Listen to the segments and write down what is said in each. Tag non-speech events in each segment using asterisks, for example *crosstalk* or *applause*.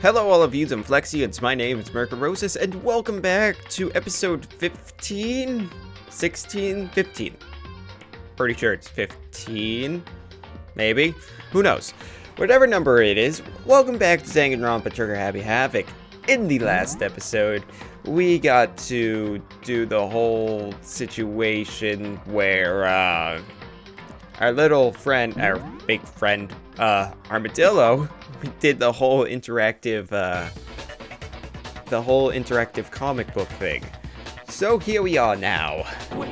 Hello all of you Flexians, my name is Mercurosis, and welcome back to episode 15? 16? 15. Pretty sure it's 15? Maybe? Who knows? Whatever number it is, welcome back to Danganronpa Trigger Happy Havoc. In the last episode, we got to do the whole situation where, uh, our little friend, our big friend, uh, Armadillo, we *laughs* did the whole interactive, uh, the whole interactive comic book thing. So here we are now. Wait,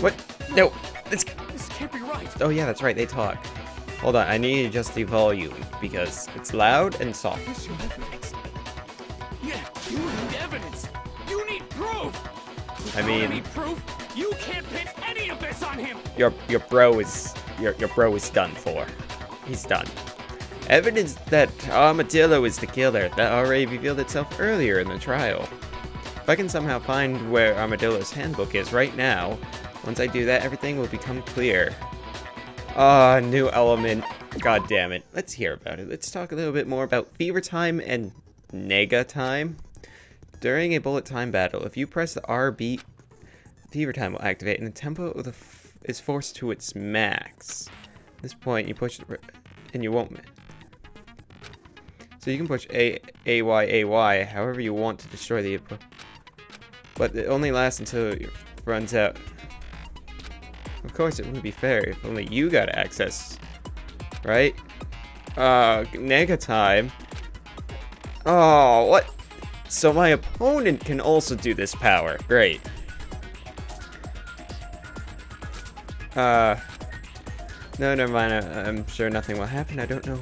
What? No, let's, this can't be right. oh yeah, that's right, they talk. Hold on, I need to adjust the volume, because it's loud and soft. Where's your evidence? Yeah, you need evidence. You need proof. I mean- need proof. You can't pin any of this on him. Your, your bro is, your, your bro is done for. He's done. Evidence that Armadillo is the killer that already revealed itself earlier in the trial. If I can somehow find where Armadillo's handbook is right now, once I do that, everything will become clear. Ah, new element. God damn it. Let's hear about it. Let's talk a little bit more about Fever Time and Nega Time. During a bullet time battle, if you press the R beat, Fever Time will activate and the tempo the is forced to its max. At this point, you push and you won't. So you can push A A Y A Y however you want to destroy the but it only lasts until it runs out. Of course, it wouldn't be fair if only you got access, right? Uh, Nega Time. Oh, what? So my opponent can also do this power. Great. Uh, no, never mind. I, I'm sure nothing will happen. I don't know.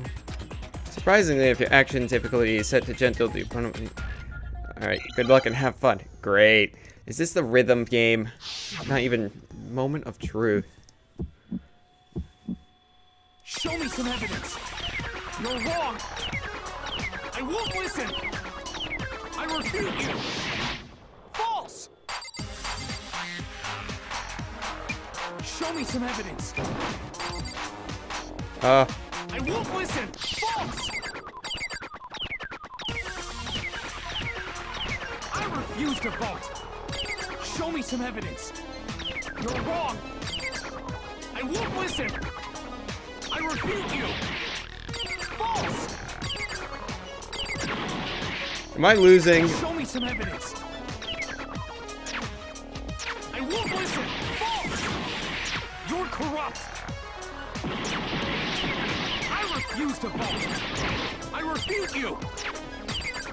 Surprisingly, if your action typically is set to gentle, the opponent. Alright, good luck and have fun. Great. Is this the rhythm game? Not even moment of truth. Show me some evidence. You're wrong. I won't listen. I refute you. Show me some evidence. Uh, I won't listen. False. I refuse to vote. Show me some evidence. You're wrong. I won't listen. I refute you. False. am I losing? Show me some evidence. I won't listen. Corrupt. I refuse to vote. I refute you.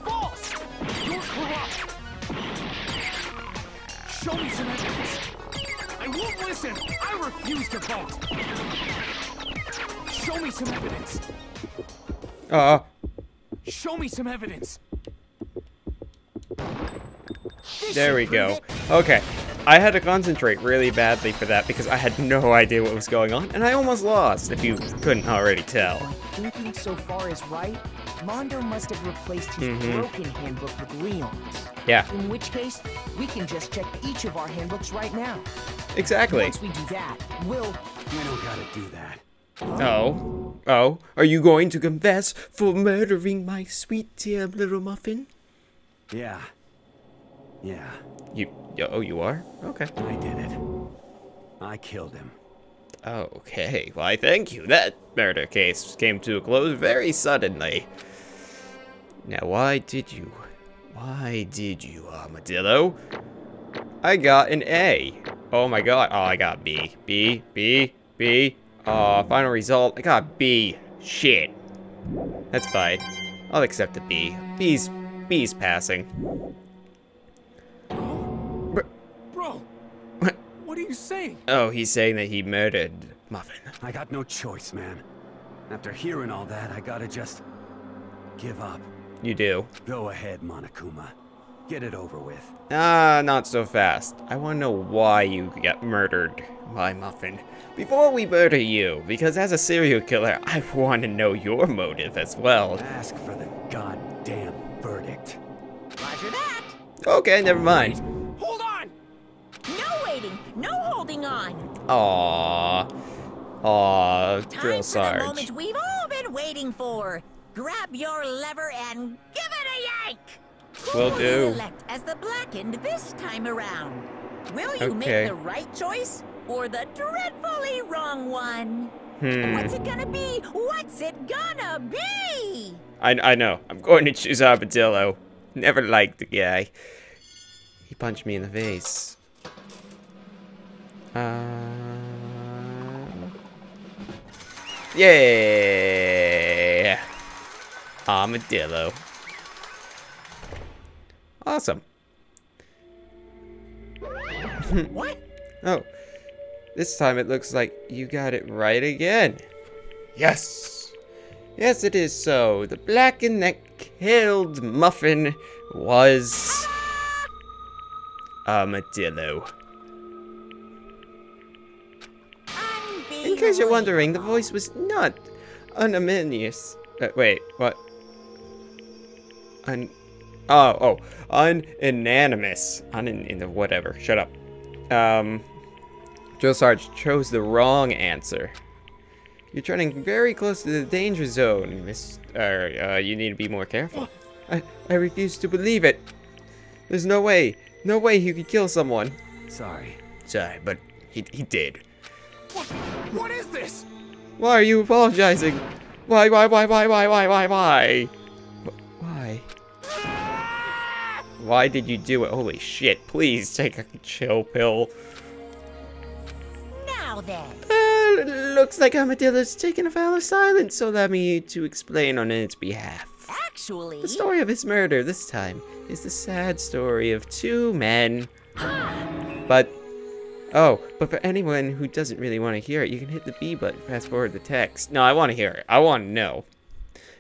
False. You're corrupt. Show me some evidence. I won't listen. I refuse to vote. Show me some evidence. Uh, Show me some evidence. there we go. Okay. I had to concentrate really badly for that because I had no idea what was going on, and I almost lost, if you couldn't already tell. Thinking so far is right, Mondo must have replaced his Mhm. broken handbook with Leon's. Yeah, In which case, we can just check each of our handbooks right now. exactly. Once we do that, we'll. We don't gotta do that. Oh. Oh, are you going to confess for murdering my sweet dear little muffin? Yeah. Yeah, You, oh, you are? Okay. I did it. I killed him. Okay, why thank you. That murder case came to a close very suddenly. Now, why did you? Why did you, Armadillo? I got an A. Oh my god. Oh, I got B. B, B, B. Uh, final result. I got B. Shit. That's fine. I'll accept a B. B's, B's passing. What? what are you saying? Oh, he's saying that he murdered Muffin. I got no choice, man. After hearing all that, I gotta just give up. You do. Go ahead, Monokuma. Get it over with. Ah, not so fast. I want to know why you got murdered, my muffin. Before we murder you, because as a serial killer, I want to know your motive as well. Ask for the goddamn verdict. Roger that! Okay, never mind. Hold on! No waiting, no holding on. Aww. Aww, Time Drill for the moment we've all been waiting for. Grab your lever and give strike! Who Will will do. elect as the blackened this time around? Will you Okay. make the right choice or the dreadfully wrong one? Hmm. What's it gonna be? What's it gonna be? I, I know. I'm going to choose Armadillo. Never liked the guy. He punched me in the face. Uh... Yeah! Armadillo. Awesome. *laughs* What? Oh, this time it looks like you got it right again. Yes! Yes, it is so. The blackened that killed Muffin was. Armadillo. In case you're wondering, the voice was not unanimous. Uh, wait, what? Un. Oh, oh, unanimous. Unin. in the whatever. Shut up. Um. Drill Sarge chose the wrong answer. You're turning very close to the danger zone, Miss. Uh, uh, you need to be more careful. I, I refuse to believe it. There's no way, no way he could kill someone. Sorry. Sorry, but he, he did. What? What is this? Why are you apologizing? Why, why, why, why, why, why, why, why? Why? Why did you do it? Holy shit, please take a chill pill. Now then. Uh, looks like Armadillo's taken a vow of silence, so allow me to explain on its behalf. Actually, The story of his murder this time is the sad story of two men. But, oh, but for anyone who doesn't really want to hear it, you can hit the B button, fast forward the text. No, I want to hear it. I want to know.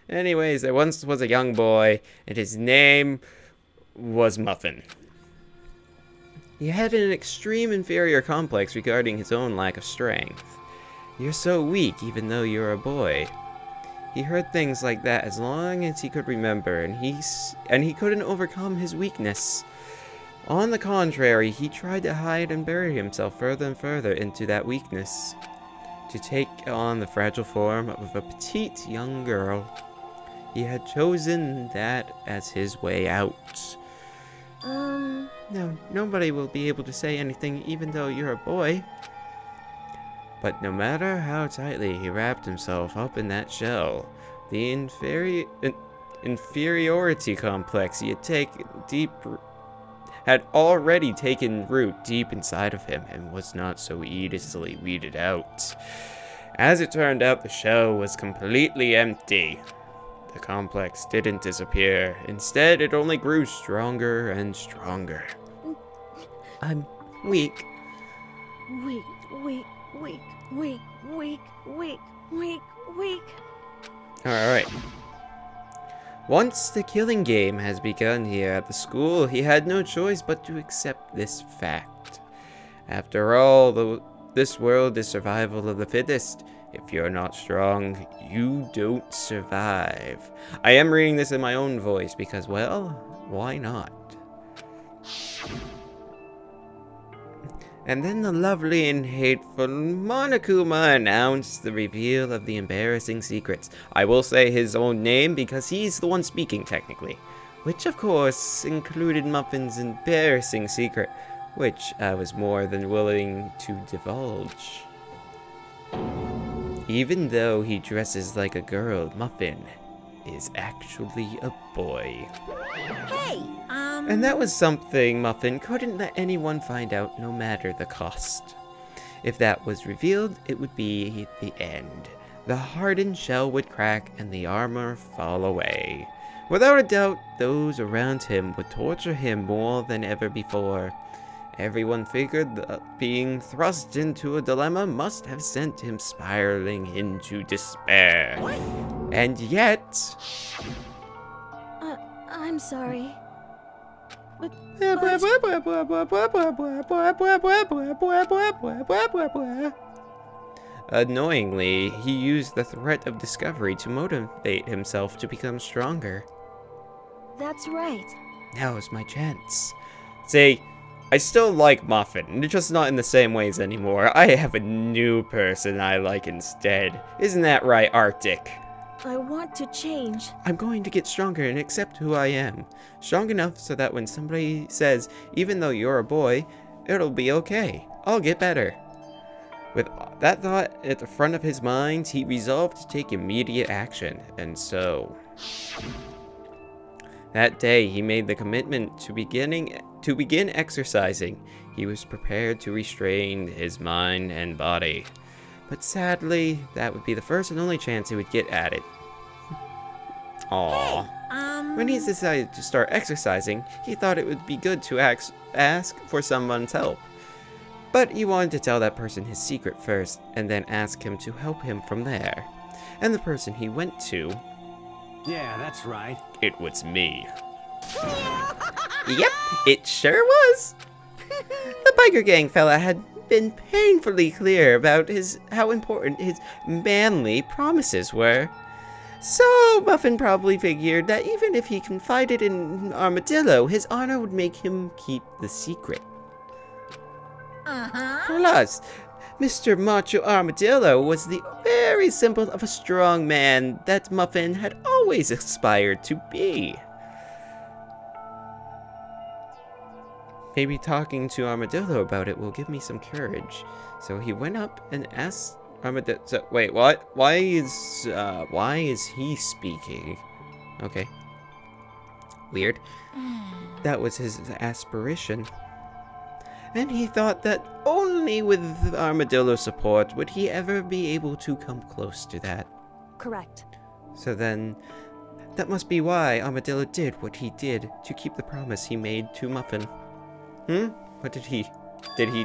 Anyways, there once was a young boy, and his name was Muffin. He had an extreme inferior complex regarding his own lack of strength. You're so weak, even though you're a boy. He heard things like that as long as he could remember, and he and he couldn't overcome his weakness. On the contrary, he tried to hide and bury himself further and further into that weakness, to take on the fragile form of a petite young girl. He had chosen that as his way out. Um, no, nobody will be able to say anything even though you're a boy. But no matter how tightly he wrapped himself up in that shell, the inferi- in- inferiority complex he had taken deep had already taken root deep inside of him and was not so easily weeded out. As it turned out, the shell was completely empty. The complex didn't disappear. Instead, it only grew stronger and stronger. I'm weak. Weak, weak, weak, weak, weak, weak, weak, weak. Alright. Once the killing game has begun here at the school, he had no choice but to accept this fact. After all, the, this world is survival of the fittest. If you're not strong, you don't survive. I am reading this in my own voice because, well, why not? And then the lovely and hateful Monokuma announced the reveal of the embarrassing secrets. I will say his own name because he's the one speaking technically. Which of course included Muffin's embarrassing secret, which I was more than willing to divulge. Even though he dresses like a girl, Muffin is actually a boy. hey, And that was something Muffin couldn't let anyone find out no matter the cost. If that was revealed, it would be the end. The hardened shell would crack and the armor fall away. Without a doubt, those around him would torture him more than ever before. Everyone figured that being thrust into a dilemma must have sent him spiraling into despair. what? And yet, Uh, I'm sorry. Annoyingly, he used the threat of discovery to motivate himself to become stronger. That's right. Now is my chance. See, I still like Muffin, just not in the same ways anymore. I have a new person I like instead. Isn't that right, Arctic? I want to change. I'm going to get stronger and accept who I am. Strong enough so that when somebody says, even though you're a boy, it'll be okay. I'll get better. With that thought at the front of his mind, he resolved to take immediate action, and so. That day, he made the commitment to beginning to begin exercising. He was prepared to restrain his mind and body. But sadly, that would be the first and only chance he would get at it. Aww. Um. When he decided to start exercising, he thought it would be good to ask, ask for someone's help. But he wanted to tell that person his secret first, and then ask him to help him from there. And the person he went to, Yeah, that's right. it was me. *laughs* yep, it sure was. The biker gang fella had been painfully clear about his how important his manly promises were. So Muffin probably figured that even if he confided in Armadillo, his honor would make him keep the secret. Uh-huh. Plus, Mr. Macho Armadillo was the very symbol of a strong man that Muffin had always aspired to be. Maybe talking to Armadillo about it will give me some courage. So he went up and asked Armadillo. So, wait, what? Why is uh, why is he speaking? Okay. Weird. That was his aspiration. And he thought that only with Armadillo's support would he ever be able to come close to that. Correct. So then, that must be why Armadillo did what he did to keep the promise he made to Muffin. Hmm? What did he... Did he...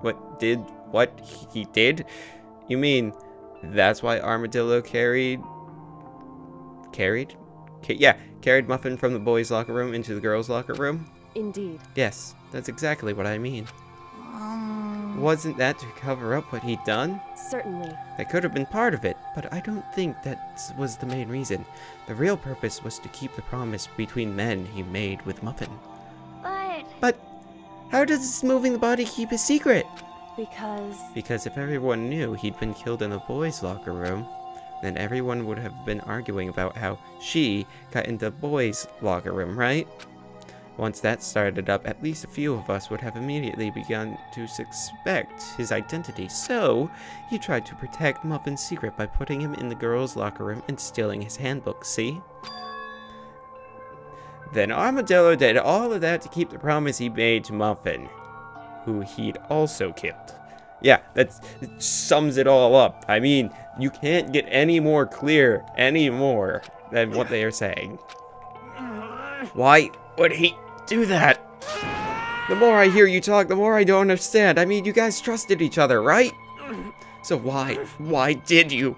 What did... What he did? You mean, that's why Armadillo carried... Carried? Ca- yeah, carried Muffin from the boys' locker room into the girls' locker room? Indeed. Yes, that's exactly what I mean. Um. Wasn't that to cover up what he'd done? Certainly. That could have been part of it, but I don't think that was the main reason. The real purpose was to keep the promise between men he made with Muffin. But But how does moving the body keep a secret? Because Because if everyone knew he'd been killed in the boys' locker room, then everyone would have been arguing about how she got into the boys' locker room, right? Once that started up, at least a few of us would have immediately begun to suspect his identity. So, he tried to protect Muffin's secret by putting him in the girls' locker room and stealing his handbook, see? Then Armadillo did all of that to keep the promise he made to Muffin, who he'd also killed. Yeah, that sums it all up. I mean, you can't get any more clear anymore than what they are saying. Why would he do that? The more I hear you talk, the more I don't understand. I mean, you guys trusted each other, right? So why, why did you?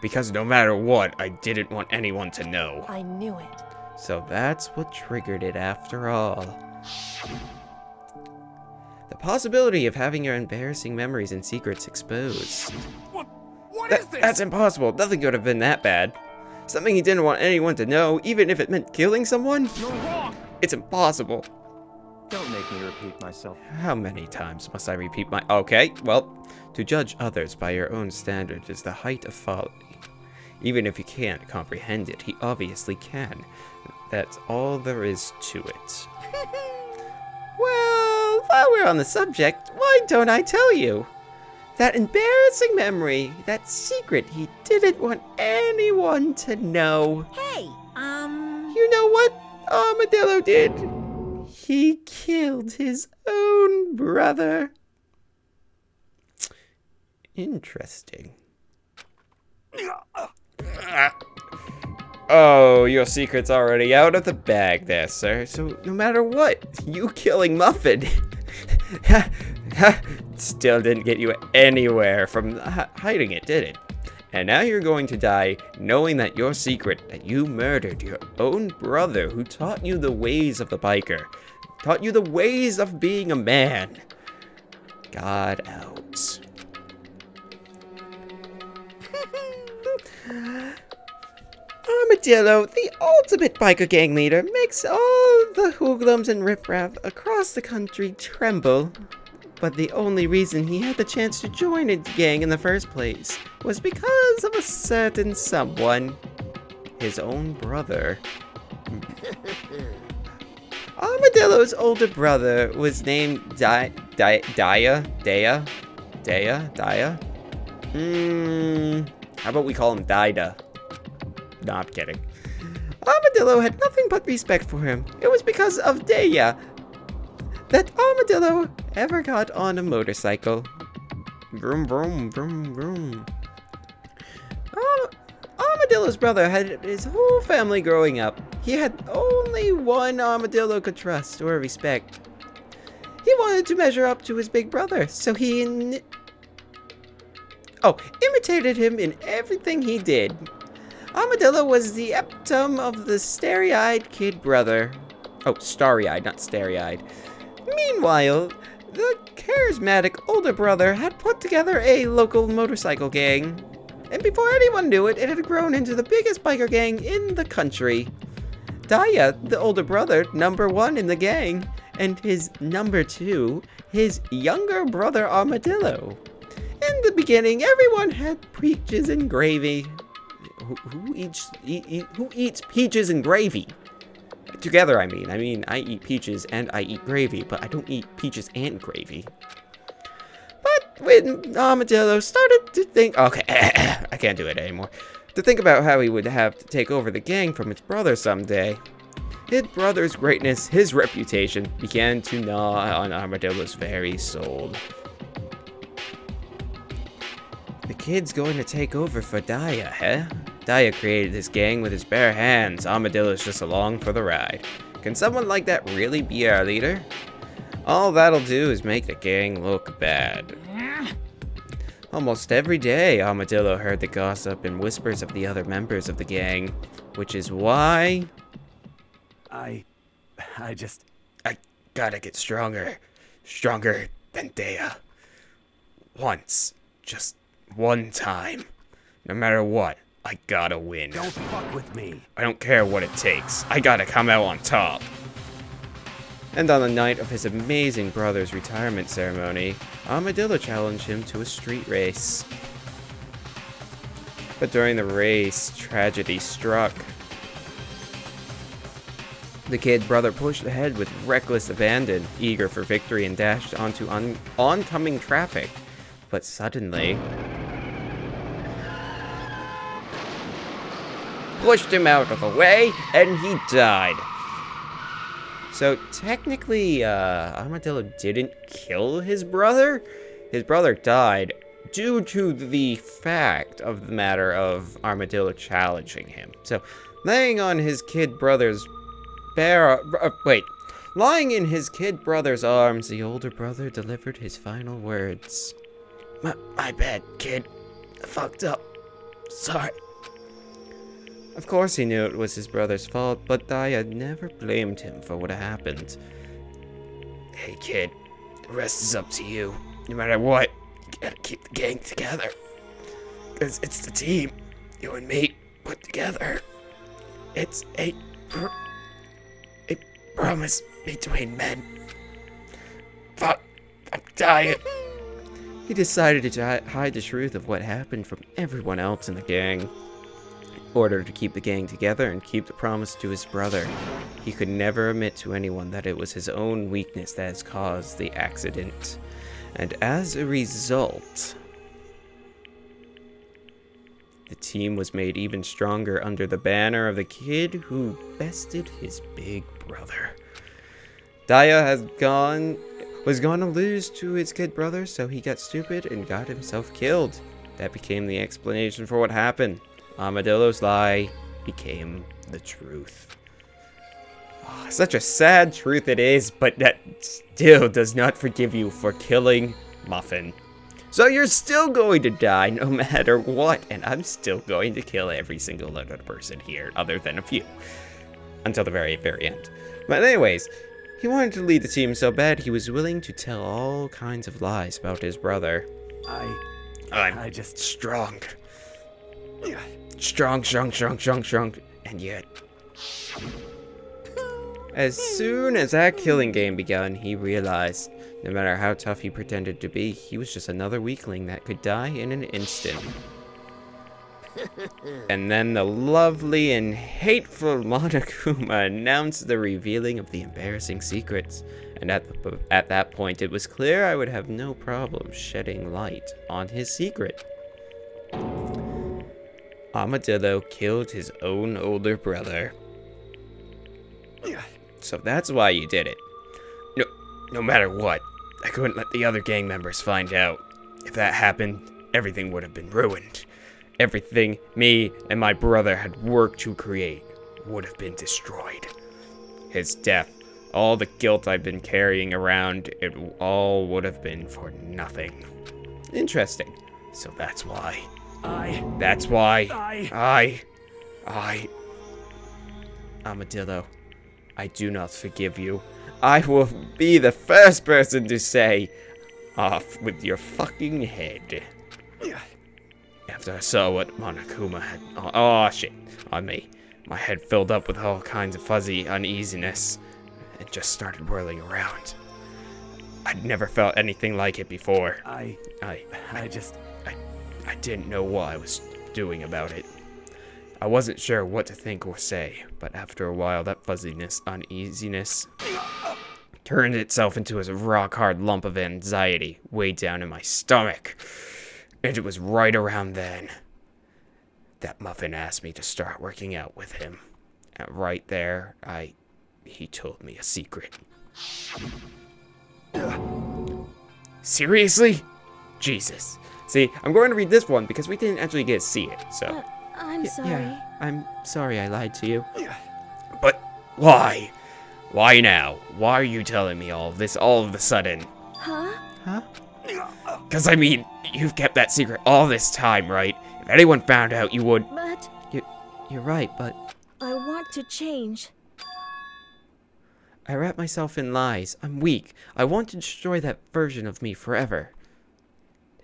Because no matter what, I didn't want anyone to know. I knew it. So that's what triggered it after all. The possibility of having your embarrassing memories and secrets exposed. What? What That- is this? That's impossible. Nothing could have been that bad. Something he didn't want anyone to know, even if it meant killing someone? You're wrong. It's impossible. Don't make me repeat myself. How many times must I repeat my. Okay, well, to judge others by your own standards is the height of folly. Even if you can't comprehend it, he obviously can. That's all there is to it. *laughs* well, while we're on the subject, why don't I tell you? That embarrassing memory, that secret he didn't want anyone to know. Hey, um. You know what Armadillo did? He killed his own brother. Interesting. Oh, your secret's already out of the bag there, sir. So no matter what, you killing Muffin *laughs* *laughs* still didn't get you anywhere from hiding it, did it? And now you're going to die knowing that your secret, that you murdered your own brother who taught you the ways of the biker, taught you the ways of being a man. God out. *laughs* Armadillo, the ultimate biker gang leader, makes all the hoodlums and riffraff across the country tremble. But the only reason he had the chance to join a gang in the first place was because of a certain someone. His own brother. *laughs* Armadillo's older brother was named Di Di Dia? Dea? Dea? Dia? Hmm. How about we call him Dida? No, I'm kidding. Armadillo had nothing but respect for him. It was because of Dea that Armadillo ever got on a motorcycle. Vroom, vroom, vroom, vroom. Arm- Armadillo's brother had his whole family growing up. He had only one Armadillo could trust or respect. He wanted to measure up to his big brother, so he oh imitated him in everything he did. Armadillo was the epitome of the starry-eyed kid brother. Oh, starry-eyed, not starry-eyed. Meanwhile, the charismatic older brother had put together a local motorcycle gang. And before anyone knew it, it had grown into the biggest biker gang in the country. Daya, the older brother, number one in the gang, and his number two, his younger brother Armadillo. In the beginning, everyone had peaches and gravy. Who, eats eat, eat, who eats peaches and gravy? Together, I mean. I mean, I eat peaches and I eat gravy, but I don't eat peaches and gravy. But when Armadillo started to think, okay, *coughs* I can't do it anymore. To think about how he would have to take over the gang from his brother someday. His brother's greatness, his reputation, began to gnaw on Armadillo's very soul. The kid's going to take over for Daya, huh? Daya created this gang with his bare hands. Armadillo's just along for the ride. Can someone like that really be our leader? All that'll do is make the gang look bad. Almost every day, Armadillo heard the gossip and whispers of the other members of the gang, which is why I... I just... I gotta get stronger. Stronger than Dea. Once. Just one time. No matter what, I gotta win. Don't fuck with me. I don't care what it takes. I gotta come out on top. And on the night of his amazing brother's retirement ceremony, Armadillo challenged him to a street race. But during the race, tragedy struck. The kid brother pushed ahead with reckless abandon, eager for victory, and dashed onto on- oncoming traffic. But suddenly, pushed him out of the way, and he died. So technically, uh, Armadillo didn't kill his brother. His brother died due to the fact of the matter of Armadillo challenging him. So, laying on his kid brother's bear, uh, wait, lying in his kid brother's arms, the older brother delivered his final words. My, my bad, kid. I fucked up. Sorry. Of course he knew it was his brother's fault, but Daya never blamed him for what happened. Hey kid, the rest is up to you. No matter what, you gotta keep the gang together. Cause it's the team, you and me, put together. It's a, pr- a promise between men. Fuck, I'm dying. He decided to hide the truth of what happened from everyone else in the gang order to keep the gang together and keep the promise to his brother. He could never admit to anyone that it was his own weakness that has caused the accident. And as a result, the team was made even stronger under the banner of the kid who bested his big brother. Daya has gone was going to lose to his kid brother, so he got stupid and got himself killed. That became the explanation for what happened. Armadillo's lie became the truth. Ah, such a sad truth it is, but that still does not forgive you for killing Muffin. So you're still going to die no *laughs* matter what, and I'm still going to kill every single other person here, other than a few. Until the very, very end. But anyways, he wanted to lead the team so bad he was willing to tell all kinds of lies about his brother. I... I'm I just... strong. Strong, strong, strong, strong, strong, and yet. As soon as that killing game began, he realized No matter how tough he pretended to be, he was just another weakling that could die in an instant. *laughs* and then the lovely and hateful Monokuma announced the revealing of the embarrassing secrets. And at, the, at that point, it was clear I would have no problem shedding light on his secret. Armadillo killed his own older brother. So that's why you did it. No, no matter what, I couldn't let the other gang members find out. If that happened, everything would have been ruined. Everything me and my brother had worked to create would have been destroyed. His death, all the guilt I've been carrying around, it all would have been for nothing. Interesting. So that's why. I... That's why. I... I. I. Armadillo, I do not forgive you. I will be the first person to say, off with your fucking head. After I saw what Monokuma had. Oh, oh, shit. On me. My head filled up with all kinds of fuzzy uneasiness. and just started whirling around. I'd never felt anything like it before. I... I. I just... I didn't know what I was doing about it. I wasn't sure what to think or say, but after a while, that fuzziness, uneasiness, turned itself into a rock hard lump of anxiety way down in my stomach. And it was right around then that Muffin asked me to start working out with him. And right there, I. he told me a secret. Seriously? Jesus. See, I'm going to read this one because we didn't actually get to see it, so. Uh, I'm Y- sorry. Yeah, I'm sorry I lied to you. But why? Why now? Why are you telling me all of this all of a sudden? Huh? Huh? Because, I mean, you've kept that secret all this time, right? If anyone found out, you would. But You, you're right, but I want to change. I wrap myself in lies. I'm weak. I want to destroy that version of me forever.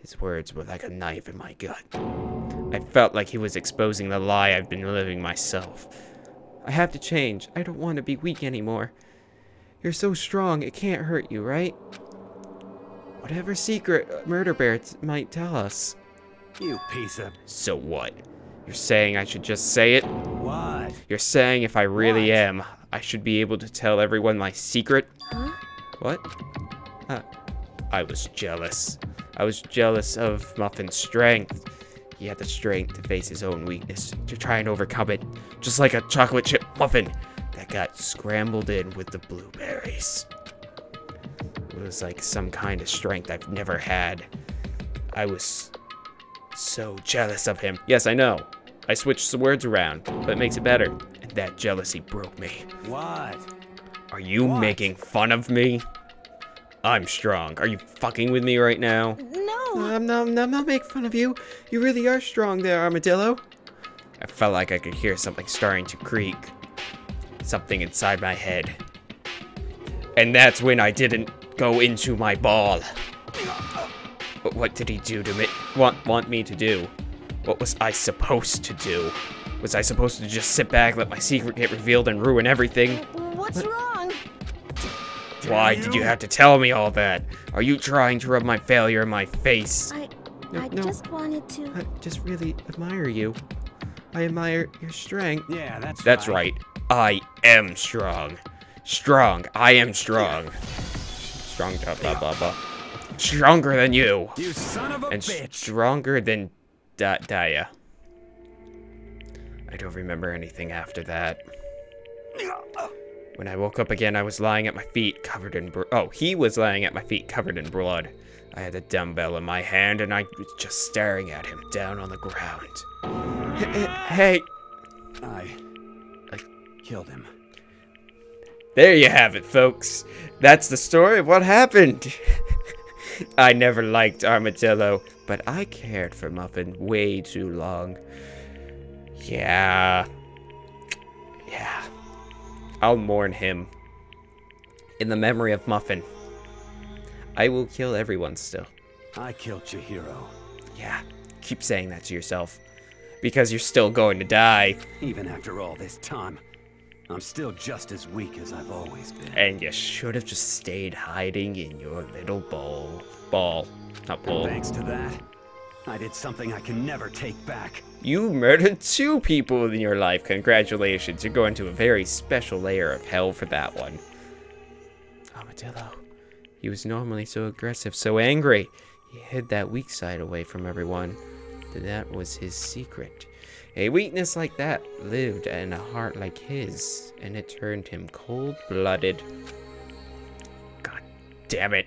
His words were like a knife in my gut. I felt like he was exposing the lie I've been living myself. I have to change. I don't want to be weak anymore. You're so strong, it can't hurt you, right? Whatever secret Murder Bear might tell us. You piece of... So what? You're saying I should just say it? What? You're saying if I really What? am, I should be able to tell everyone my secret? Huh? What? Uh, I was jealous. I was jealous of Muffin's strength. He had the strength to face his own weakness, to try and overcome it, just like a chocolate chip muffin that got scrambled in with the blueberries. It was like some kind of strength I've never had. I was so jealous of him. Yes, I know. I switched the words around, but it makes it better. And that jealousy broke me. What? Are you What? making fun of me? I'm strong. Are you fucking with me right now? No. I'm not, I'm not making fun of you. You really are strong there, Armadillo. I felt like I could hear something starting to creak. Something inside my head. And that's when I didn't go into my ball. But what did he do to me? Want, want me to do? What was I supposed to do? Was I supposed to just sit back, let my secret get revealed, and ruin everything? What's wrong? Why did you have to tell me all that? Are you trying to rub my failure in my face? I No, I no. just wanted to. I just really admire you. I admire your strength. Yeah, that's That's right. I am strong. Strong. I am strong. Strong. Blah blah blah. blah. Stronger than you. You son of a And bitch! stronger than da- Daya. I don't remember anything after that. *clears throat* When I woke up again, I was lying at my feet, covered in oh, he was lying at my feet, covered in blood. I had a dumbbell in my hand, and I was just staring at him down on the ground. Hey, I... I killed him. there you have it, folks. That's the story of what happened. *laughs* I never liked Armadillo, but I cared for Muffin way too long. Yeah. I'll mourn him. In the memory of Muffin. I will kill everyone still. I killed your hero. Yeah. Keep saying that to yourself. Because you're still going to die. Even after all this time. I'm still just as weak as I've always been. And you should have just stayed hiding in your little bowl. Ball. Not bowl. Thanks to that, I did something I can never take back. You murdered two people in your life. Congratulations. You're going to a very special layer of hell for that one. Armadillo. He was normally so aggressive, so angry. He hid that weak side away from everyone. That was his secret. A weakness like that lived in a heart like his, and it turned him cold-blooded. God damn it.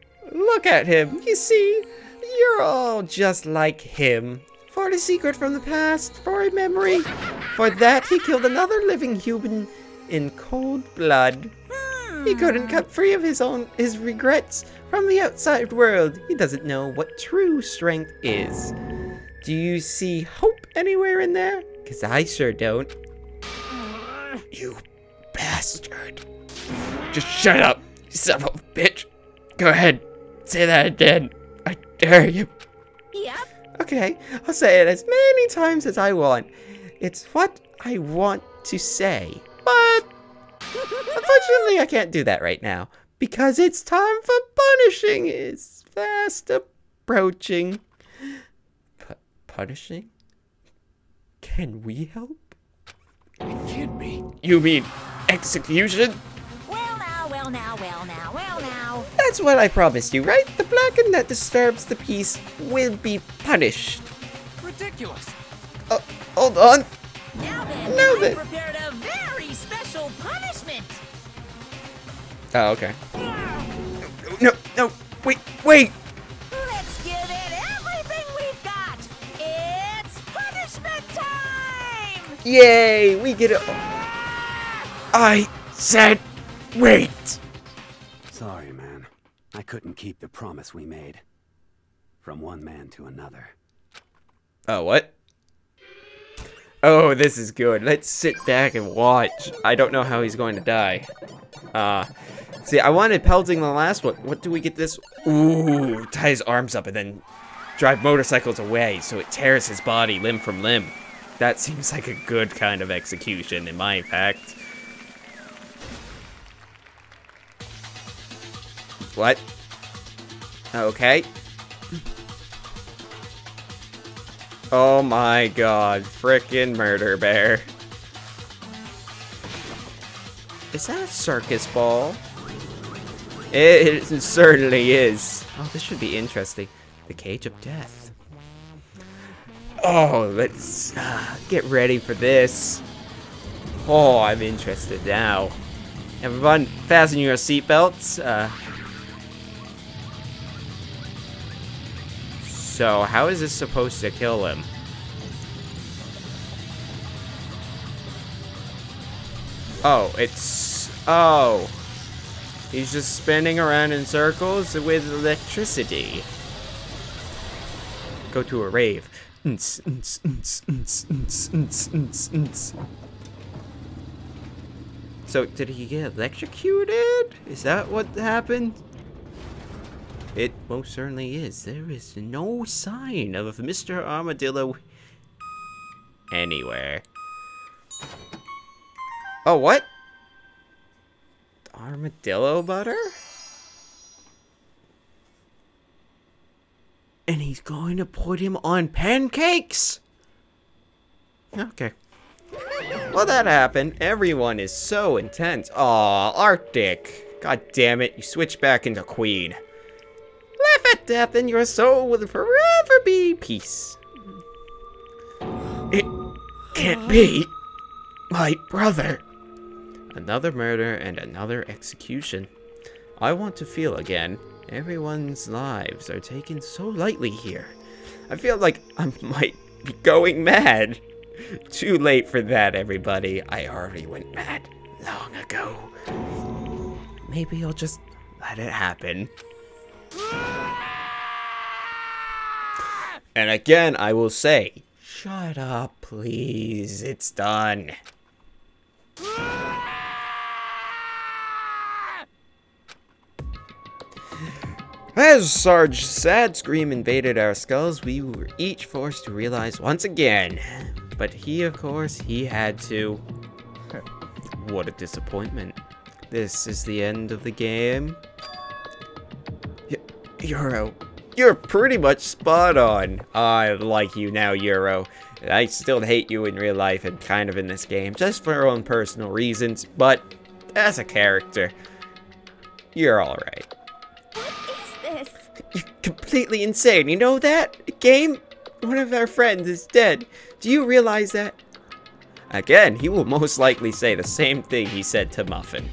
*laughs* Look at him. You see, you're all just like him. For a secret from the past, for a memory. For that, he killed another living human in cold blood. He hmm. couldn't cut free of his own his regrets from the outside world. He doesn't know what true strength is. Do you see hope anywhere in there? Cause I sure don't. You bastard. Just shut up, you son of a bitch. Go ahead. Say that again. I dare you. Yep. Okay, I'll say it as many times as I want. It's what I want to say. But unfortunately, I can't do that right now because it's time for punishing is fast approaching. Pu- punishing? Can we help? It can't be. You mean execution? That's what I promised you, right? The blackened that disturbs the peace will be punished. Ridiculous. Uh, hold on. Now then, Now I then. prepared a very special punishment. Oh, okay. No, no, wait, wait! Let's give it everything we've got. It's punishment time. Yay, we get it. I said wait! I couldn't keep the promise we made. From one man to another. Oh, what? Oh, this is good. Let's sit back and watch. I don't know how he's going to die. Uh, see, I wanted pelting the last one. What do we get this? Ooh, tie his arms up and then drive motorcycles away so it tears his body limb from limb. That seems like a good kind of execution in my fact. What? Okay. Oh my god, frickin' murder bear. Is that a circus ball? It certainly is. Oh, this should be interesting. The Cage of Death. Oh, let's uh, get ready for this. Oh, I'm interested now. Everyone, fasten your seatbelts. Uh, so, how is this supposed to kill him? Oh, it's... Oh. He's just spinning around in circles with electricity. Go to a rave. So, did he get electrocuted? Is that what happened? It most certainly is. There is no sign of Mr. Armadillo anywhere. Oh, what? Armadillo butter? And he's going to put him on pancakes? Okay. Well, that happened. Everyone is so intense. Aw, Arctic. God damn it, you switched back into Queen. Laugh at death and your soul will forever be peace. It can't be. My brother. Another murder and another execution. I want to feel again. Everyone's lives are taken so lightly here. I feel like I might be going mad. Too late for that, everybody. I already went mad long ago. Maybe I'll just let it happen. And again, I will say, shut up, please. It's done. As Sarge's Sad Scream invaded our skulls, we were each forced to realize once again. But he, of course, he had to. *laughs* what a disappointment. This is the end of the game. Y- Euro, you're pretty much spot on. I like you now, Euro. I still hate you in real life and kind of in this game, just for your own personal reasons, but as a character, you're alright. What is this? You're completely insane. You know that? Game? One of our friends is dead. Do you realize that? Again, he will most likely say the same thing he said to Muffin.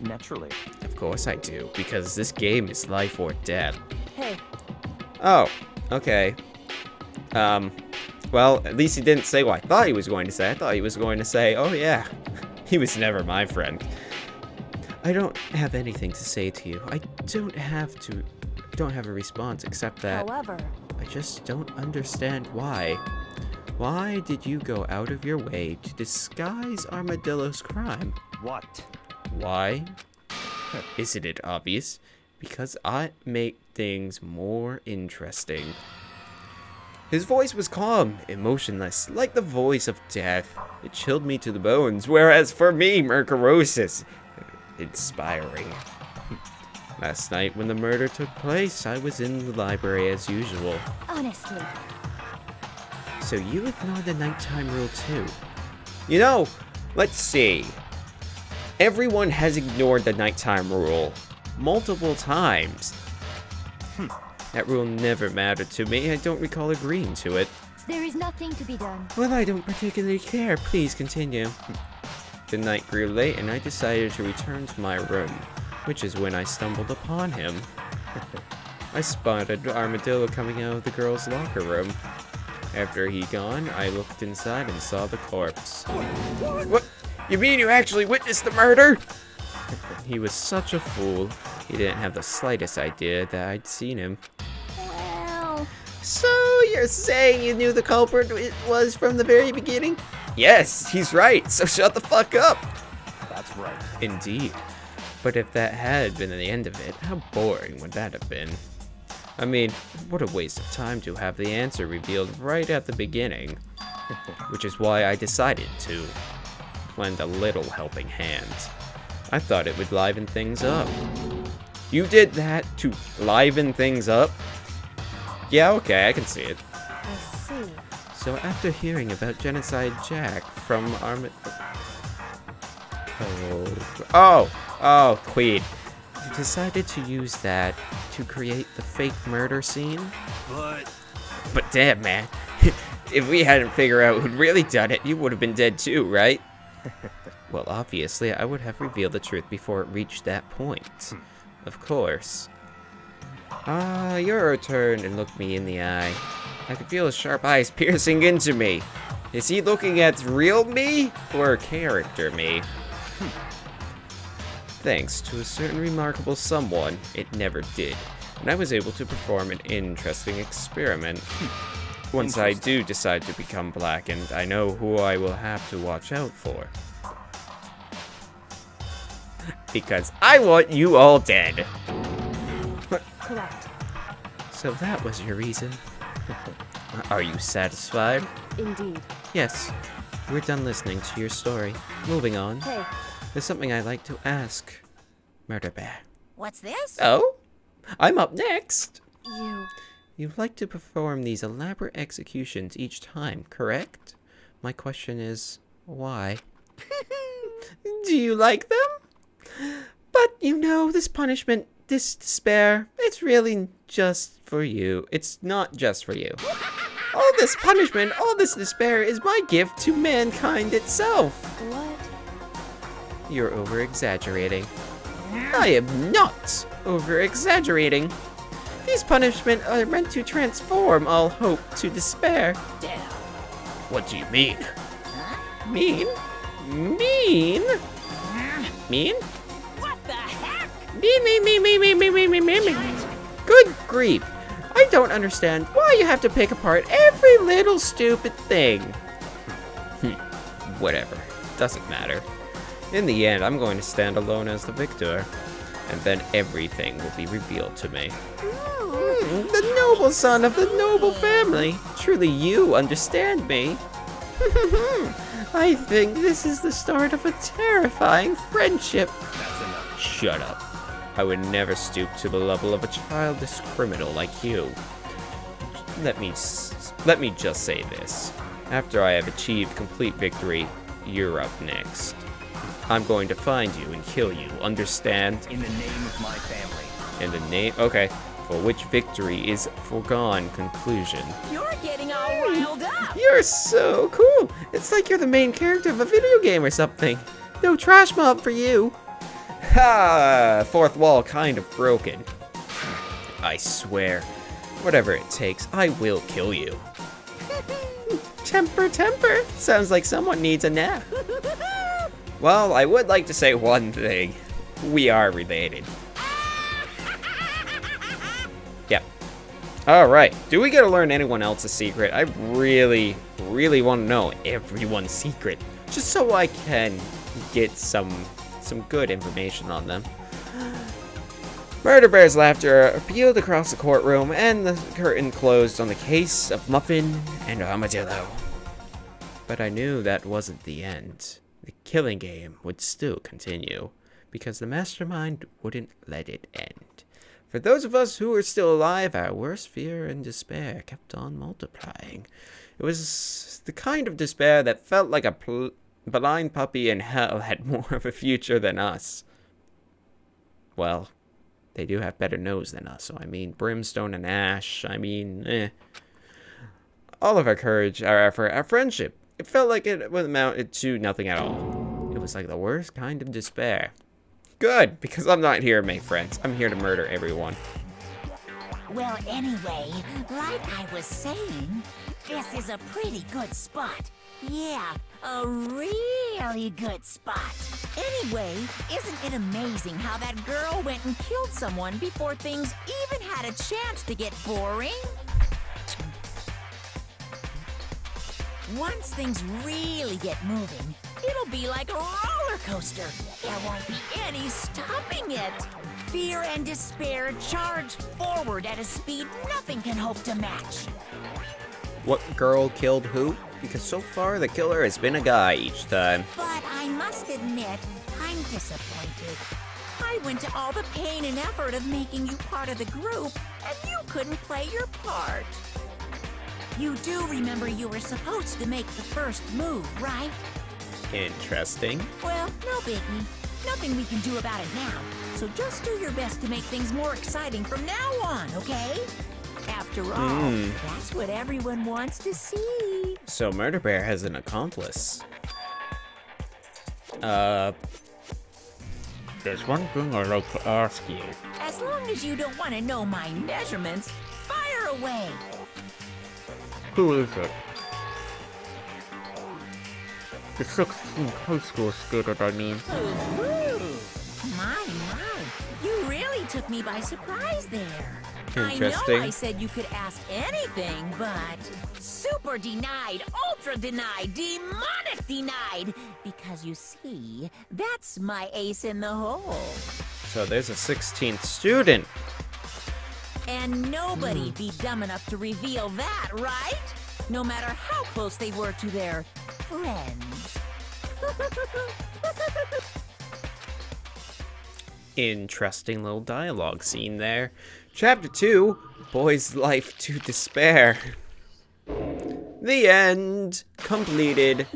Naturally. Of course I do, because this game is life or death. Hey, Oh, okay. Um, well, at least he didn't say what I thought he was going to say. I thought he was going to say, oh yeah, *laughs* he was never my friend. I don't have anything to say to you. I don't have to, don't have a response except that however, I just don't understand why. Why did you go out of your way to disguise Armadillo's crime? What? Why? *laughs* Isn't it obvious? Because I make things more interesting. His voice was calm, emotionless, like the voice of death. It chilled me to the bones, whereas for me, Mercurosis, inspiring. *laughs* Last night when the murder took place, I was in the library as usual. Honestly. So you ignore the nighttime rule too. You know, let's see. Everyone has ignored the nighttime rule multiple times. Hmm. That rule never mattered to me. I don't recall agreeing to it. There is nothing to be done. Well, I don't particularly care. Please continue. The night grew late and I decided to return to my room, which is when I stumbled upon him. *laughs* I spotted Armadillo coming out of the girls' locker room. After he gone, I looked inside and saw the corpse. What? You mean you actually witnessed the murder? *laughs* he was such a fool. He didn't have the slightest idea that I'd seen him. Well, So you're saying you knew the culprit it was from the very beginning? Yes, he's right. So shut the fuck up. That's right. Indeed. But if that had been the end of it, how boring would that have been? I mean, what a waste of time to have the answer revealed right at the beginning. *laughs* Which is why I decided to lend a little helping hand. I thought it would liven things up. You did that to liven things up? Yeah, okay, I can see it. I see. So after hearing about Genocide Jack from Arm... Oh, oh, oh, Queen. You decided to use that to create the fake murder scene? But But damn, man. *laughs* if we hadn't figured out who'd really done it, you would have been dead too, right? *laughs* well, obviously, I would have revealed the truth before it reached that point. Hmm. Of course. Ah, Euro turned and looked me in the eye. I could feel his sharp eyes *laughs* piercing into me. Is he looking at real me or character me? Hmm. Thanks to a certain remarkable someone, it never did, and I was able to perform an interesting experiment. Hmm. Once I do decide to become blackened, I know who I will have to watch out for. Because I want you all dead. Correct. So that was your reason. *laughs* Are you satisfied? Indeed. Yes. We're done listening to your story. Moving on. Hey, There's something I'd like to ask. Murder Bear. What's this? Oh? I'm up next. you. You like to perform these elaborate executions each time, correct? My question is, why? *laughs* Do you like them? But you know, this punishment, this despair, it's really just for you. It's not just for you. All this punishment, all this despair is my gift to mankind itself. What? You're over exaggerating. I am not over exaggerating. These punishments are meant to transform all hope to despair. Damn. What do you mean? Mean? Mean? Mean? What the heck? Mean, mean, mean, mean, mean, mean, mean, mean, mean, mean. Good grief. I don't understand why you have to pick apart every little stupid thing. Hmm, Whatever. Doesn't matter. In the end, I'm going to stand alone as the victor. And then everything will be revealed to me. The noble son of the noble family. Truly you understand me. *laughs* I think this is the start of a terrifying friendship. That's enough. Shut up. I would never stoop to the level of a childish criminal like you. Let me let me just say this. After I have achieved complete victory, you're up next. I'm going to find you and kill you, understand? In the name of my family. In the name okay, for which victory is foregone conclusion. You're getting all riled up. You're so cool! It's like you're the main character of a video game or something. No trash mob for you. Ha! Fourth wall kind of broken. I swear, whatever it takes, I will kill you. *laughs* temper, temper. Sounds like someone needs a nap. *laughs* Well, I would like to say one thing. We are related. Alright, do we get to learn anyone else's secret? I really, really want to know everyone's secret. Just so I can get some some good information on them. *gasps* Murder Bear's laughter peeled across the courtroom, and the curtain closed on the case of Muffin and Armadillo. But I knew that wasn't the end. The killing game would still continue, because the mastermind wouldn't let it end. For those of us who were still alive, our worst fear and despair kept on multiplying. It was the kind of despair that felt like a blind puppy in hell had *laughs* more of a future than us. Well, they do have better nose than us, so I mean, brimstone and ash, I mean, eh. All of our courage, our effort, our friendship, it felt like it amounted to nothing at all. It was like the worst kind of despair. Good, because I'm not here to make friends. I'm here to murder everyone. Well, anyway, like I was saying, this is a pretty good spot. Yeah, a really good spot. Anyway, isn't it amazing how that girl went and killed someone before things even had a chance to get boring? Once things really get moving, it'll be like a roller coaster. There won't be any stopping it. Fear and despair charge forward at a speed nothing can hope to match. What girl killed who? Because so far the killer has been a guy each time. But I must admit, I'm disappointed. I went to all the pain and effort of making you part of the group, and you couldn't play your part. You do remember you were supposed to make the first move, right? Interesting. Well, no biggie. Nothing we can do about it now. So just do your best to make things more exciting from now on, okay? After all, Hmm. that's what everyone wants to see. So Murder Bear has an accomplice. Uh, there's one thing I'd like to ask you. As long as you don't want to know my measurements, fire away. Who is it? The 16th high school student, I mean. My, my, you really took me by surprise there. Interesting. I know I said you could ask anything, but super denied, ultra denied, demonic denied. Because you see, that's my ace in the hole. So there's a 16th student. And nobody'd be dumb enough to reveal that, right? No matter how close they were to their friends. *laughs* Interesting little dialogue scene there. Chapter 2 Boy's Life to Despair. The end. Completed.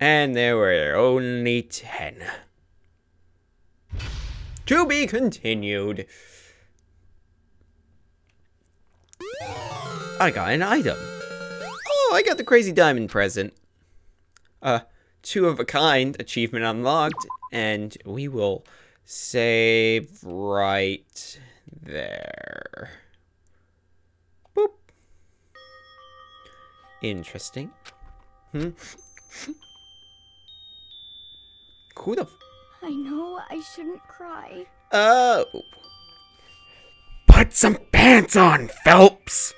And there were only 10. To be continued. I got an item. Oh, I got the crazy diamond present. Uh, two of a kind achievement unlocked, and we will save right there. Boop. Interesting. Hmm. Who the? F- I know I shouldn't cry. oh. Put some pants on, Phelps.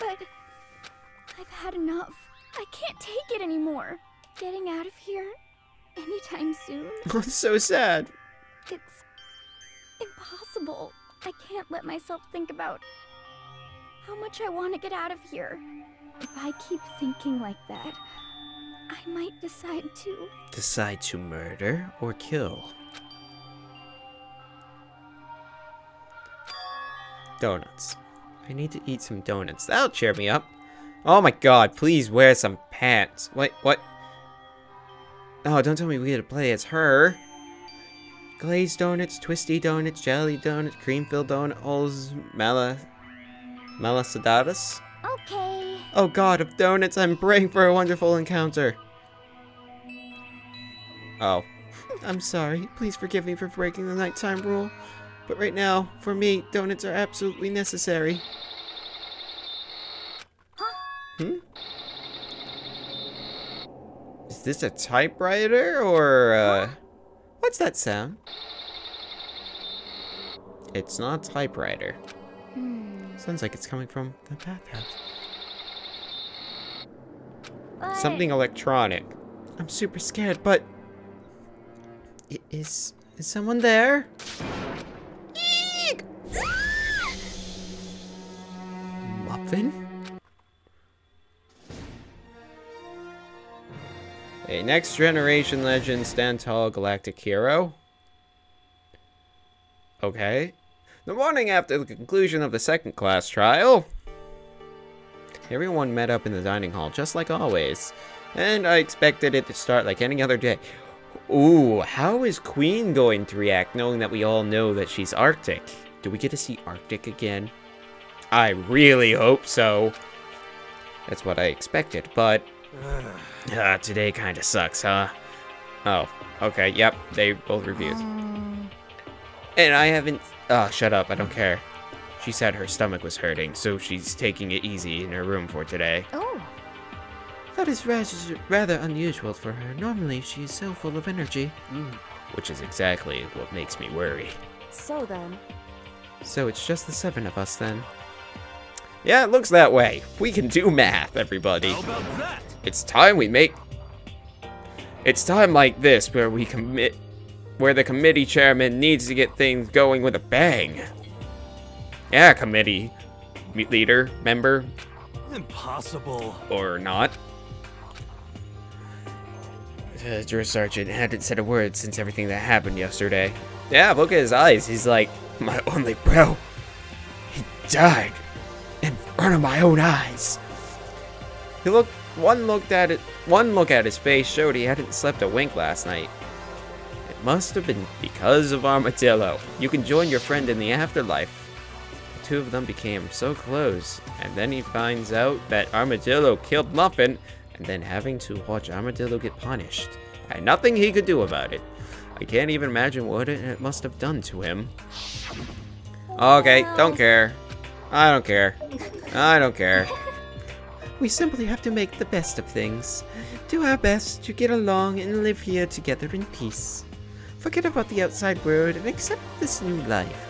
But I've had enough. I can't take it anymore. Getting out of here anytime soon. *laughs* I'm so sad. It's impossible. I can't let myself think about how much I want to get out of here. If I keep thinking like that, I might decide to. Decide to murder or kill? Donuts. I need to eat some donuts. That'll cheer me up. Oh my god, please wear some pants. Wait, what? Oh, don't tell me we get to play as her. Glazed donuts, twisty donuts, jelly donuts, cream-filled donuts, mala... Malasadadas? Okay. Oh god of donuts, I'm praying for a wonderful encounter. Oh. *laughs* I'm sorry. Please forgive me for breaking the nighttime rule. But right now, for me, donuts are absolutely necessary. Hmm? Is this a typewriter or uh What's that sound? It's not a typewriter. Sounds like it's coming from the bathhouse. Something electronic. I'm super scared, but I- is is someone there? Muffin? A next generation legend stand tall galactic hero. Okay. The morning after the conclusion of the second class trial, everyone met up in the dining hall just like always. And I expected it to start like any other day. Ooh, how is Queen going to react knowing that we all know that she's Arctic? Do we get to see Arctic again? I really hope so. That's what I expected, but... Ah, *sighs* today kinda sucks, huh? Oh, okay, yep, they both refused. And I haven't... Oh, shut up, I don't care. She said her stomach was hurting, so she's taking it easy in her room for today. Oh, That is rather, rather unusual for her. Normally, she is so full of energy. Which is exactly what makes me worry. so then. So it's just the seven of us then. Yeah, it looks that way. We can do math, everybody. How about that? It's time we make. It's time like this where we commit. Where the committee chairman needs to get things going with a bang. Yeah, committee leader, member, Impossible. or not. Uh, Drill Sergeant hadn't said a word since everything that happened yesterday. Yeah, look at his eyes. He's like, my only bro. He died front of my own eyes. He looked. One looked at it. One look at his face showed he hadn't slept a wink last night. It must have been because of Armadillo. You can join your friend in the afterlife. The two of them became so close, and then he finds out that Armadillo killed Muffin, and then having to watch Armadillo get punished. And nothing he could do about it. I can't even imagine what it, it must have done to him. Okay, don't care. I don't care. I don't care. We simply have to make the best of things. Do our best to get along and live here together in peace. Forget about the outside world and accept this new life.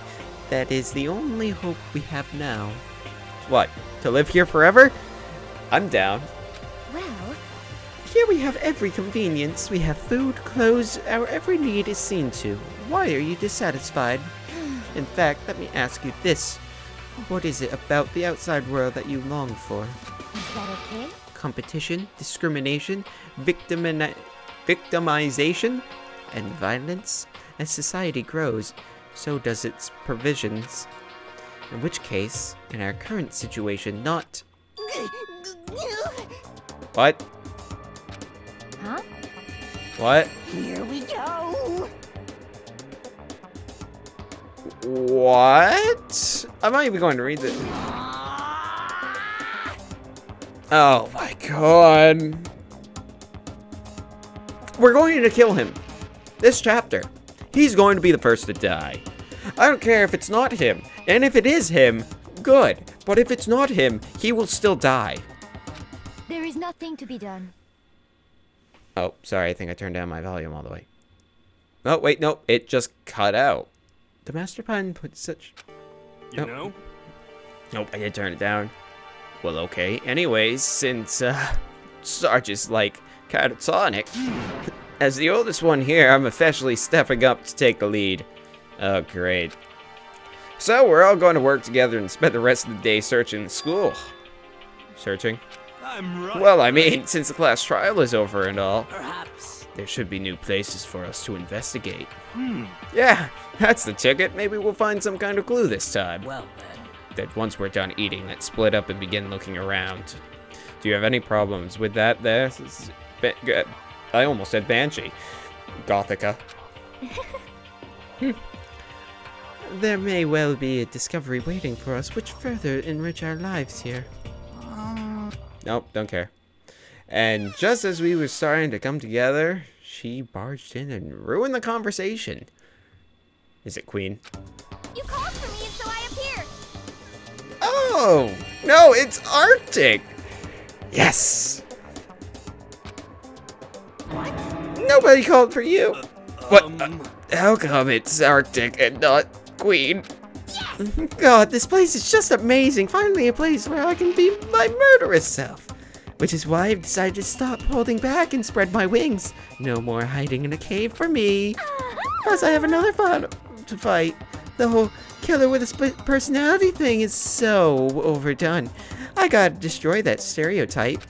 That is the only hope we have now. What? To live here forever? I'm down. Well, Here we have every convenience. We have food, clothes, our every need is seen to. Why are you dissatisfied? *sighs* In fact, let me ask you this. What is it about the outside world that you long for? is that okay? Competition, discrimination, victimi- victimization, and violence? As society grows, so does its provisions. In which case, in our current situation, not. *laughs* What? Huh? What? Here we go. What? I'm not even going to read this. Oh my god. We're going to kill him. This chapter. He's going to be the first to die. I don't care if it's not him. And if it is him, good. But if it's not him, he will still die. There is nothing to be done. Oh, sorry. I think I turned down my volume all the way. Oh, wait. No. It just cut out. The Master plan put such You Nope. know? Nope, I did turn it down. Well, okay. Anyways, since uh, Sarge is like catatonic, *laughs* As the oldest one here, I'm officially stepping up to take the lead. Oh, great. So, we're all going to work together and spend the rest of the day searching the school. Searching? I'm right. Well, I mean, since the class trial is over and all, Perhaps. There should be new places for us to investigate. Hmm. Yeah, that's the ticket. Maybe we'll find some kind of clue this time. Well then. That once we're done eating, let's split up and begin looking around. Do you have any problems with that there? S- s- ba- g- I almost said Banshee. Gothica. *laughs* there may well be a discovery waiting for us which further enrich our lives here. Nope, don't care. And just as we were starting to come together, she barged in and ruined the conversation. Is it Queen? You called for me, and so I appeared. Oh, no, it's Arctic. Yes. What? Nobody called for you. What? Um, How come it's Arctic and not Queen? *laughs* God, this place is just amazing. Finally, a place where I can be my murderous self. Which is why I've decided to stop holding back and spread my wings. No more hiding in a cave for me. Plus, I have another fun to fight. The whole killer with a split personality thing is so overdone. I gotta destroy that stereotype.